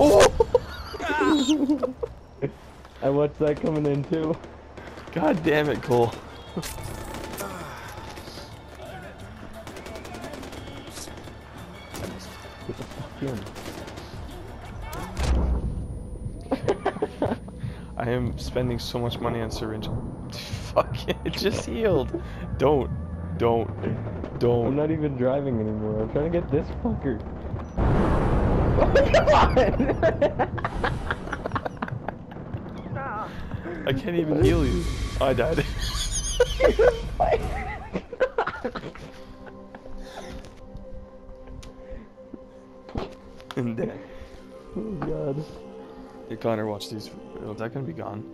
Oh! I watched that coming in too. God damn it, Cole. I am spending so much money on syringe. Fuck it, it just healed. Don't, don't, don't. I'm not even driving anymore. I'm trying to get this fucker. I can't even heal you. I died. and dead. oh god. Hey, Connor, watch these. Is that gonna be gone?